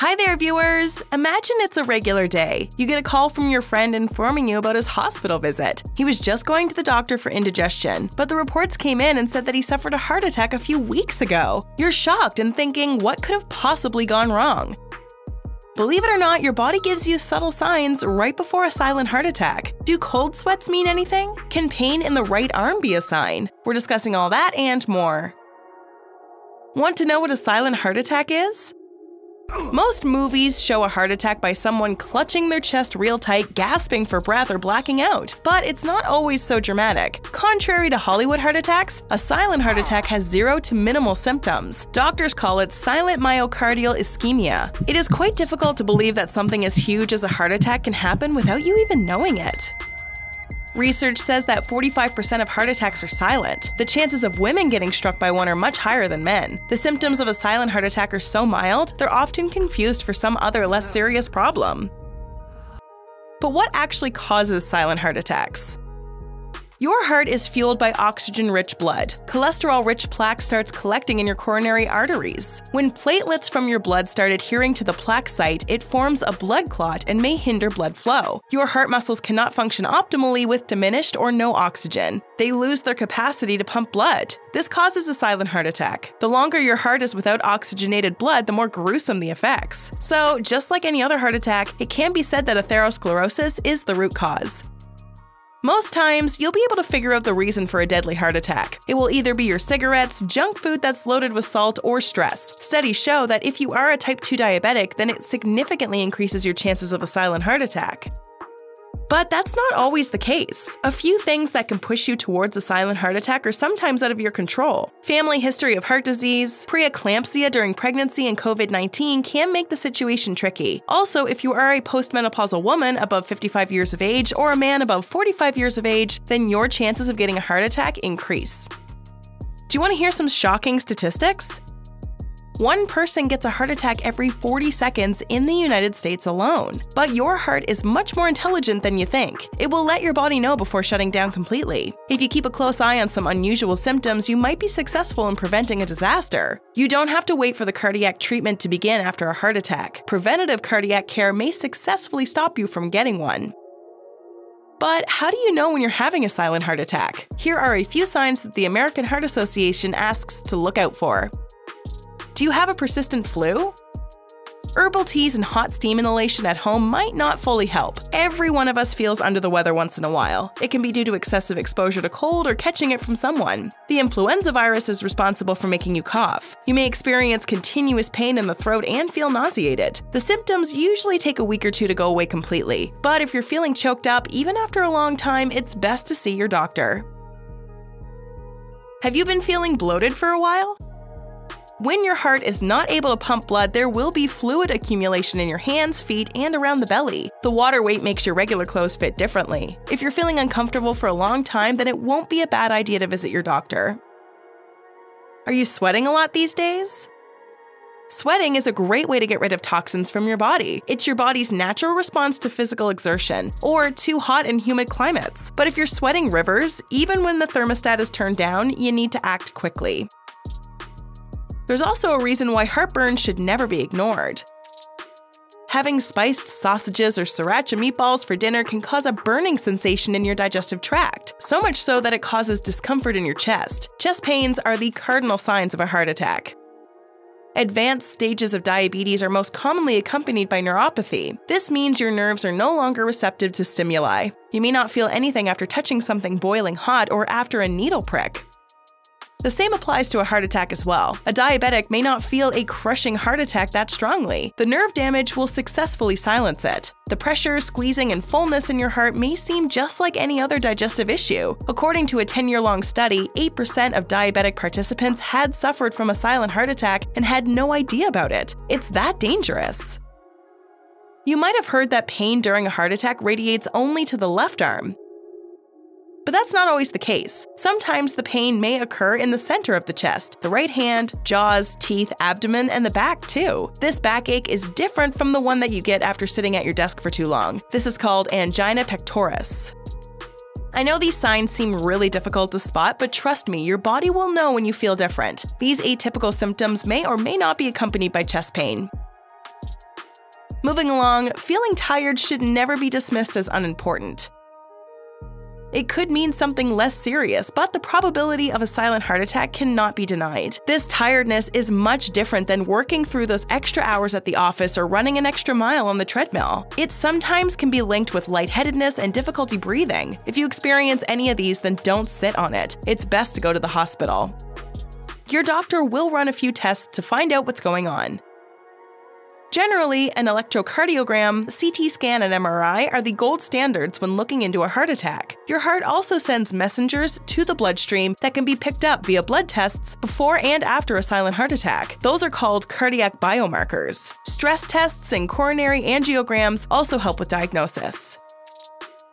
Hi there, viewers! Imagine it's a regular day. You get a call from your friend informing you about his hospital visit. He was just going to the doctor for indigestion, but the reports came in and said that he suffered a heart attack a few weeks ago. You're shocked and thinking, what could have possibly gone wrong? Believe it or not, your body gives you subtle signs right before a silent heart attack. Do cold sweats mean anything? Can pain in the right arm be a sign? We're discussing all that and more. Want to know what a silent heart attack is? Most movies show a heart attack by someone clutching their chest real tight, gasping for breath, or blacking out. But it's not always so dramatic. Contrary to Hollywood heart attacks, a silent heart attack has zero to minimal symptoms. Doctors call it silent myocardial ischemia. It is quite difficult to believe that something as huge as a heart attack can happen without you even knowing it. Research says that 45% of heart attacks are silent. The chances of women getting struck by one are much higher than men. The symptoms of a silent heart attack are so mild, they're often confused for some other less serious problem. But what actually causes silent heart attacks? Your heart is fueled by oxygen rich blood. Cholesterol rich plaque starts collecting in your coronary arteries. When platelets from your blood start adhering to the plaque site, it forms a blood clot and may hinder blood flow. Your heart muscles cannot function optimally with diminished or no oxygen. They lose their capacity to pump blood. This causes a silent heart attack. The longer your heart is without oxygenated blood, the more gruesome the effects. So, just like any other heart attack, it can be said that atherosclerosis is the root cause. Most times, you'll be able to figure out the reason for a deadly heart attack. It will either be your cigarettes, junk food that's loaded with salt, or stress. Studies show that if you are a type 2 diabetic, then it significantly increases your chances of a silent heart attack. But that's not always the case. A few things that can push you towards a silent heart attack are sometimes out of your control. Family history of heart disease, preeclampsia during pregnancy, and COVID 19 can make the situation tricky. Also, if you are a postmenopausal woman above 55 years of age or a man above 45 years of age, then your chances of getting a heart attack increase. Do you want to hear some shocking statistics? One person gets a heart attack every 40 seconds in the United States alone. But your heart is much more intelligent than you think. It will let your body know before shutting down completely. If you keep a close eye on some unusual symptoms, you might be successful in preventing a disaster. You don't have to wait for the cardiac treatment to begin after a heart attack. Preventative cardiac care may successfully stop you from getting one. But how do you know when you're having a silent heart attack? Here are a few signs that the American Heart Association asks to look out for. Do you have a persistent flu? Herbal teas and hot steam inhalation at home might not fully help. Every one of us feels under the weather once in a while. It can be due to excessive exposure to cold or catching it from someone. The influenza virus is responsible for making you cough. You may experience continuous pain in the throat and feel nauseated. The symptoms usually take a week or two to go away completely, but if you're feeling choked up even after a long time, it's best to see your doctor. Have you been feeling bloated for a while? When your heart is not able to pump blood, there will be fluid accumulation in your hands, feet, and around the belly. The water weight makes your regular clothes fit differently. If you're feeling uncomfortable for a long time, then it won't be a bad idea to visit your doctor. Are you sweating a lot these days? Sweating is a great way to get rid of toxins from your body. It's your body's natural response to physical exertion, or too hot and humid climates. But if you're sweating rivers, even when the thermostat is turned down, you need to act quickly. There's also a reason why heartburn should never be ignored. Having spiced sausages or sriracha meatballs for dinner can cause a burning sensation in your digestive tract, so much so that it causes discomfort in your chest. Chest pains are the cardinal signs of a heart attack. Advanced stages of diabetes are most commonly accompanied by neuropathy. This means your nerves are no longer receptive to stimuli. You may not feel anything after touching something boiling hot or after a needle prick. The same applies to a heart attack as well. A diabetic may not feel a crushing heart attack that strongly. The nerve damage will successfully silence it. The pressure, squeezing, and fullness in your heart may seem just like any other digestive issue. According to a 10 year long study, 8% of diabetic participants had suffered from a silent heart attack and had no idea about it. It's that dangerous. You might have heard that pain during a heart attack radiates only to the left arm. But that's not always the case. Sometimes the pain may occur in the center of the chest, the right hand, jaws, teeth, abdomen, and the back too. This backache is different from the one that you get after sitting at your desk for too long. This is called angina pectoris. I know these signs seem really difficult to spot, but trust me, your body will know when you feel different. These atypical symptoms may or may not be accompanied by chest pain. Moving along, feeling tired should never be dismissed as unimportant. It could mean something less serious, but the probability of a silent heart attack cannot be denied. This tiredness is much different than working through those extra hours at the office or running an extra mile on the treadmill. It sometimes can be linked with lightheadedness and difficulty breathing. If you experience any of these, then don't sit on it. It's best to go to the hospital. Your doctor will run a few tests to find out what's going on. Generally, an electrocardiogram, CT scan, and MRI are the gold standards when looking into a heart attack. Your heart also sends messengers to the bloodstream that can be picked up via blood tests before and after a silent heart attack. Those are called cardiac biomarkers. Stress tests and coronary angiograms also help with diagnosis.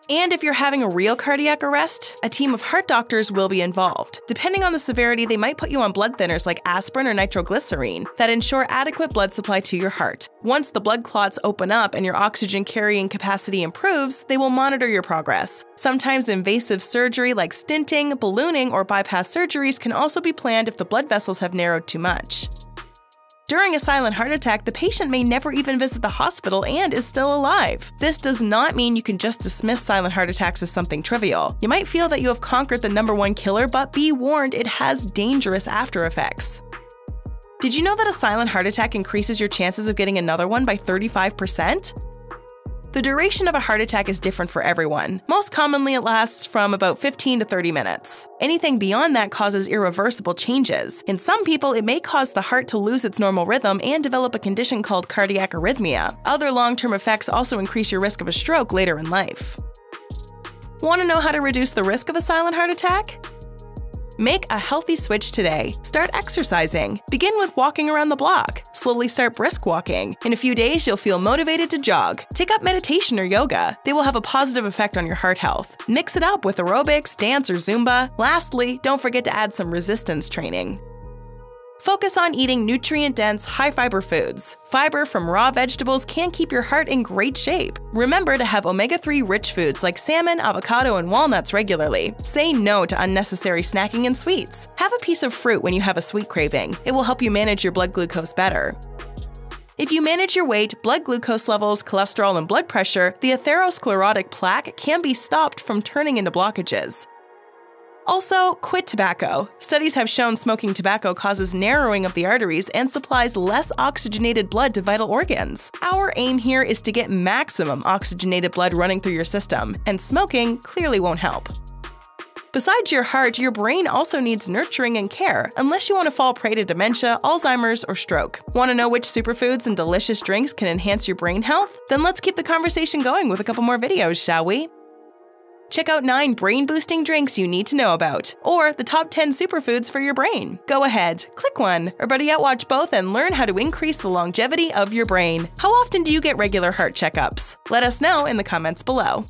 And if you're having a real cardiac arrest, a team of heart doctors will be involved. Depending on the severity, they might put you on blood thinners like aspirin or nitroglycerine that ensure adequate blood supply to your heart. Once the blood clots open up and your oxygen carrying capacity improves, they will monitor your progress. Sometimes invasive surgery like stenting, ballooning, or bypass surgeries can also be planned if the blood vessels have narrowed too much. During a silent heart attack, the patient may never even visit the hospital and is still alive. This does not mean you can just dismiss silent heart attacks as something trivial. You might feel that you have conquered the number one killer, but be warned, it has dangerous after effects. Did you know that a silent heart attack increases your chances of getting another one by 35%? The duration of a heart attack is different for everyone. Most commonly, it lasts from about 15 to 30 minutes. Anything beyond that causes irreversible changes. In some people, it may cause the heart to lose its normal rhythm and develop a condition called cardiac arrhythmia. Other long term effects also increase your risk of a stroke later in life. Want to know how to reduce the risk of a silent heart attack? Make a healthy switch today. Start exercising. Begin with walking around the block. Slowly start brisk walking. In a few days, you'll feel motivated to jog. Take up meditation or yoga. They will have a positive effect on your heart health. Mix it up with aerobics, dance, or Zumba. Lastly, don't forget to add some resistance training. Focus on eating nutrient dense, high fiber foods. Fiber from raw vegetables can keep your heart in great shape. Remember to have omega 3 rich foods like salmon, avocado, and walnuts regularly. Say no to unnecessary snacking and sweets. Have a piece of fruit when you have a sweet craving, it will help you manage your blood glucose better. If you manage your weight, blood glucose levels, cholesterol, and blood pressure, the atherosclerotic plaque can be stopped from turning into blockages. Also, quit tobacco. Studies have shown smoking tobacco causes narrowing of the arteries and supplies less oxygenated blood to vital organs. Our aim here is to get maximum oxygenated blood running through your system, and smoking clearly won't help. Besides your heart, your brain also needs nurturing and care, unless you want to fall prey to dementia, Alzheimer's, or stroke. Want to know which superfoods and delicious drinks can enhance your brain health? Then let's keep the conversation going with a couple more videos, shall we? Check out 9 brain boosting drinks you need to know about, or the top 10 superfoods for your brain. Go ahead, click one, or better yet, watch both and learn how to increase the longevity of your brain. How often do you get regular heart checkups? Let us know in the comments below.